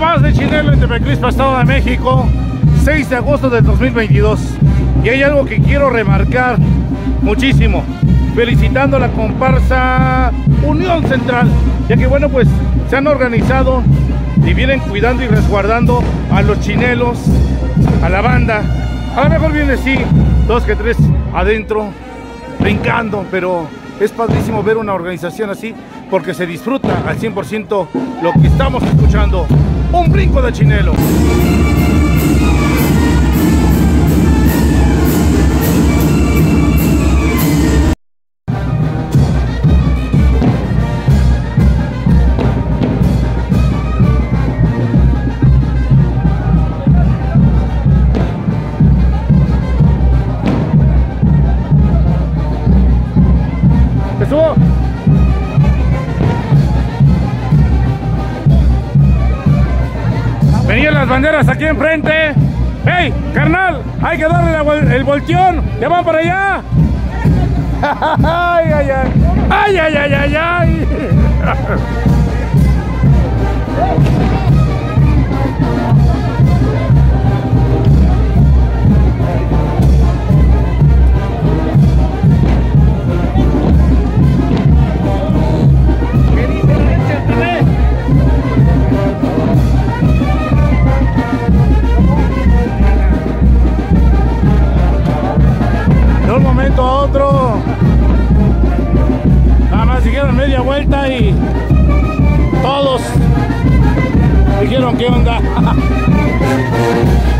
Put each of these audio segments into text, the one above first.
más de Chinelo en Tepecrispa, Estado de México, 6 de agosto de 2022. Y hay algo que quiero remarcar muchísimo, felicitando a la comparsa Unión Central, ya que bueno, pues se han organizado y vienen cuidando y resguardando a los chinelos, a la banda. A lo mejor viene sí, dos que tres adentro, brincando, pero es padrísimo ver una organización así porque se disfruta al 100% lo que estamos escuchando. Un brinco de chinelo. Enfrente. ¡Hey, carnal! Hay que darle el volteón. ¡Ya van para allá! ¡Ay, ay, ay! ¡Ay, ay, ay, ay, ay! y todos dijeron qué onda.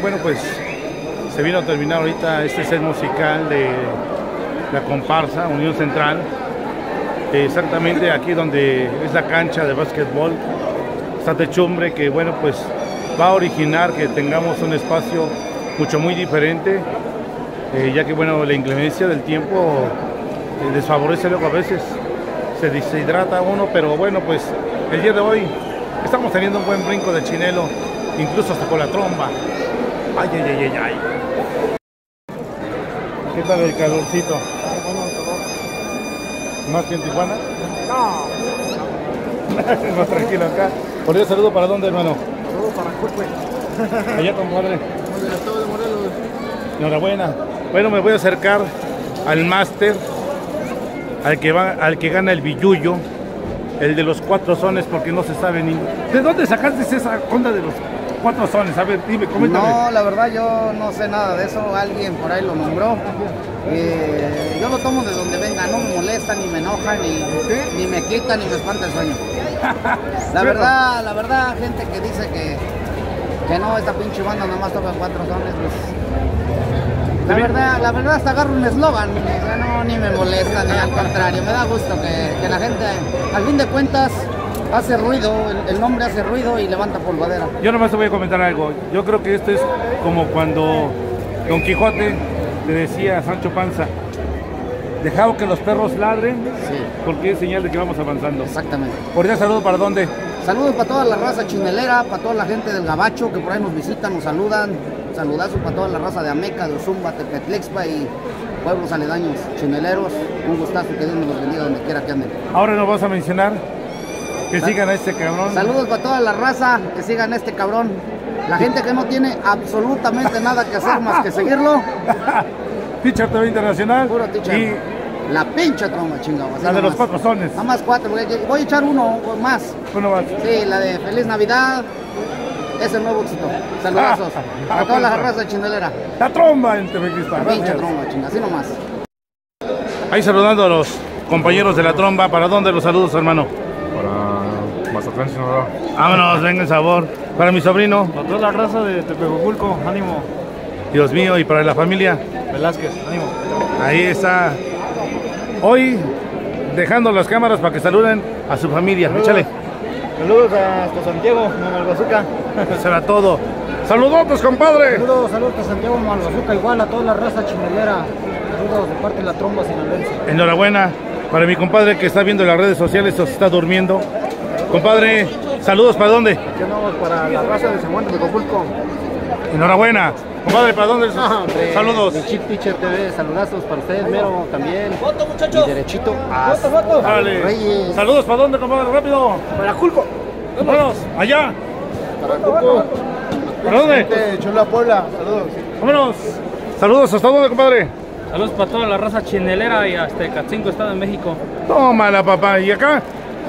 Bueno, pues se vino a terminar ahorita este set musical de la comparsa Unión Central. Exactamente aquí donde es la cancha de básquetbol. Esta techumbre que, bueno, pues va a originar que tengamos un espacio mucho muy diferente, eh, ya que, bueno, la inclemencia del tiempo eh, desfavorece luego a veces, se deshidrata uno, pero bueno, pues el día de hoy estamos teniendo un buen brinco de chinelo, incluso hasta con la tromba. Ay, ay, ay, ay, ay. ¿Qué tal el calorcito? ¿Más que en Tijuana? No, Más tranquilo acá. Por Dios, saludo para dónde, hermano. todo para Cucue. Allá, compadre. Del estado de Morelos. Enhorabuena. Bueno, me voy a acercar al máster, al que va, al que gana el billuyo, el de los cuatro sones, porque no se sabe ni. ¿De dónde sacaste esa onda de los cuatro sones? A ver, dime, coméntame. No, la verdad yo no sé nada de eso, alguien por ahí lo nombró. Eh, yo lo tomo de donde venga, no me molesta, ni me enoja, ni, ni me quita, ni me espanta el sueño. La verdad, la verdad, gente que dice que, que no, esta pinche banda nomás toca cuatro sones, pues. La verdad, la verdad hasta agarro un eslogan, no, ni me molesta, ni al contrario, me da gusto que, que la gente, al fin de cuentas, hace ruido, el, el nombre hace ruido y levanta polvadera. Yo nomás te voy a comentar algo. Yo creo que esto es como cuando Don Quijote le decía a Sancho Panza, dejado que los perros ladren, Sí, porque es señal de que vamos avanzando. exactamente. Por día saludo para dónde? Saludos para toda la raza chinelera, para toda la gente del Gabacho que por ahí nos visitan, nos saludan. Saludazos para toda la raza de Ameca, de Ozumba, Tepetlexpa y pueblos aledaños chineleros. Un gustazo que Dios nos los bendiga donde quiera que anden. Ahora nos vas a mencionar que sigan a este cabrón. Saludos para toda la raza que sigan a este cabrón. La gente que no tiene absolutamente nada que hacer más que seguirlo. Teacher TV Internacional. Puro teacher. Y La pincha troma, chingado. así la de los cuatro sones. Nada más cuatro. Voy a, voy a echar uno más. Uno más. Sí, la de Feliz Navidad. Es el nuevo éxito. Saludazos. Ah, A toda la raza chinelera. La tromba en TV Cristal. La pincha Gracias. tromba, chinga. Así nomás. Ahí saludando a los compañeros de la tromba. ¿Para dónde los saludos, hermano? Mazatlán, Sinaloa. Vámonos, venga el sabor. Para mi sobrino, Para toda la raza de Tepehuculco, ánimo. Dios mío, y para la familia. Velázquez, ánimo. Ahí está. Hoy dejando las cámaras para que saluden a su familia. Échale. Saludos hasta Santiago, Mamalbazuca. Será todo. Saludotes, compadre. Saludos, saludos a Santiago Malvazuca, igual a toda la raza chinelera. Saludos de parte de la tromba sinaloense. Enhorabuena para mi compadre que está viendo las redes sociales o se está durmiendo. Compadre, saludos para dónde? Aquí andamos para la raza de San Juan de Mecopulco. Enhorabuena. Compadre, ¿para dónde? Saludos. Mi Chip Teacher TV, saludazos para ustedes, Mero también. Y derechito a Dale. Reyes. Saludos para dónde, compadre, rápido. Para Culco. Vámonos, allá. Para Culco. ¿Para dónde? Chula Puebla, saludos. Vámonos. Saludos, ¿hasta dónde, compadre? Saludos para toda la raza chinelera y hasta Catzingo, Estado de México. Tómala, papá. ¿Y acá?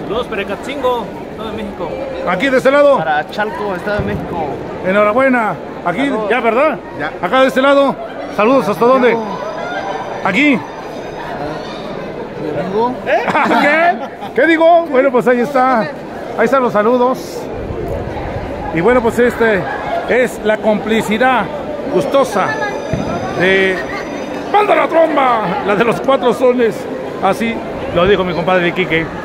Saludos para Catzingo, Estado de México. Aquí de este lado. Para Chalco, Estado de México. Enhorabuena. Aquí, ya, ¿verdad? Acá de este lado. Saludos, ¿hasta dónde? Aquí. ¿Qué? ¿Qué digo? Bueno, pues ahí está. Ahí están los saludos. Y bueno, pues este es la complicidad gustosa de ¡Manda la tromba! La de los cuatro sones. Así lo dijo mi compadre Quique.